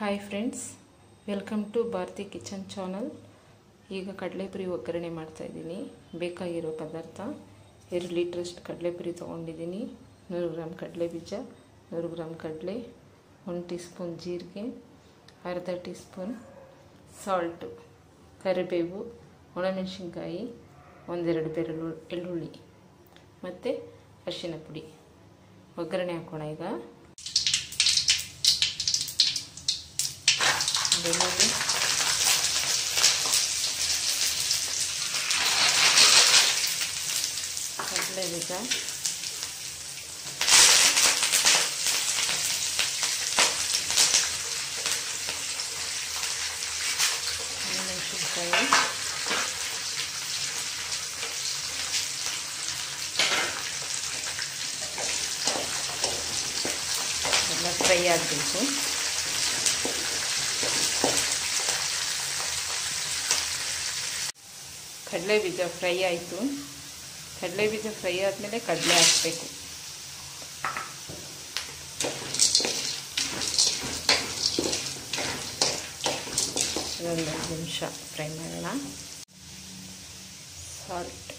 Hi friends welcome to Bharati kitchen channel ಈಗ ಕಡಲೆಪುರಿ ಒಗ್ಗರಣೆ ಮಾಡ್ತಾಯಿದ್ದೀನಿ ಬೇಕಾಗಿರೋ ಪದಾರ್ಥ, ಎರಡು ಲೀಟ್ರಷ್ಟು ಕಡಲೆಪುರಿ ತೊಗೊಂಡಿದ್ದೀನಿ. ನೂರು ಗ್ರಾಮ್ ಕಡಲೆ ಬೀಜ, ನೂರು ಗ್ರಾಮ್ ಕಡಲೆ, ಒಂದು ಟೀ ಸ್ಪೂನ್ ಜೀರಿಗೆ, ಅರ್ಧ ಟೀ ಸ್ಪೂನ್ ಸಾಲ್ಟು ಕರಿಬೇವು, ಒಣಮೆಣಸಿನ್ಕಾಯಿ, ಒಂದೆರಡು ಬೆರಳು, ಎಳ್ಳುಳ್ಳಿ ಮತ್ತು ಅರಿಶಿನ ಪುಡಿ. ಒಗ್ಗರಣೆ ಹಾಕೋಣ ಈಗ. ಬೆಳ್ಳುಳ್ಳಿ ಕಡಲೆ ಬೀಜ ಮೆಣಸಿನ್ಕಾಯಿ ಎಲ್ಲ ಫ್ರೈ ಆಗಬೇಕು ಕಡಲೆ ಬೀಜ ಫ್ರೈ ಆಯಿತು. ಕಡಲೆ ಬೀಜ ಫ್ರೈ ಆದಮೇಲೆ ಕಡಲೆ ಹಾಕಬೇಕು. ಒಂದು ನಿಮಿಷ ಫ್ರೈ ಮಾಡೋಣ. ಸಾಲ್ಟ್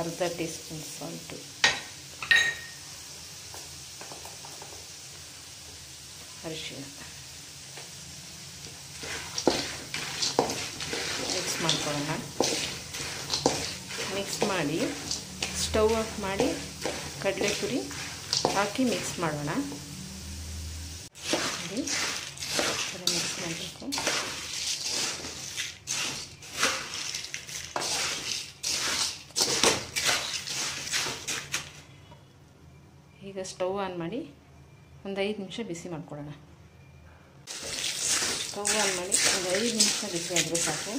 ಅರ್ಧ ಟೀ ಸಾಲ್ಟು ಅರಿಶಿಣ. ಮಿಕ್ಸ್ ಮಾಡ್ಕೊಳ್ಳೋಣ. ಮಿಕ್ಸ್ ಮಾಡಿ ಸ್ಟವ್ ಆಫ್ ಮಾಡಿ ಕಡಲೆಪುರಿ ಹಾಕಿ ಮಿಕ್ಸ್ ಮಾಡೋಣ. ಮಿಕ್ಸ್ ಮಾಡಬೇಕು. ಈಗ ಸ್ಟವ್ ಆನ್ ಮಾಡಿ ಒಂದು ಐದು ನಿಮಿಷ ಬಿಸಿ ಮಾಡ್ಕೊಳ್ಳೋಣ ಸ್ಟವ್ ಆನ್ ಮಾಡಿ ಒಂದು ಐದು ನಿಮಿಷ ಬಿಸಿ ಆದರೆ ಸಾಕು.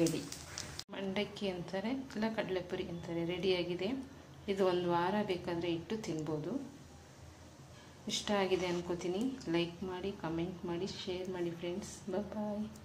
ರೆಡಿ. ಮಂಡಕ್ಕಿ ಅಂತಾರೆ, ಇಲ್ಲ ಕಡಲೆಪುರಿ ಅಂತಾರೆ ರೆಡಿಯಾಗಿದೆ ಇದು ಒಂದು ವಾರ ಬೇಕಾದರೆ ಇಟ್ಟು ತಿನ್ಬೋದು. ಇಷ್ಟ ಆಗಿದೆ ಅನ್ಕೋತೀನಿ. ಲೈಕ್ ಮಾಡಿ ಕಮೆಂಟ್ ಮಾಡಿ ಶೇರ್ ಮಾಡಿ ಫ್ರೆಂಡ್ಸ್ ಬಾಯ್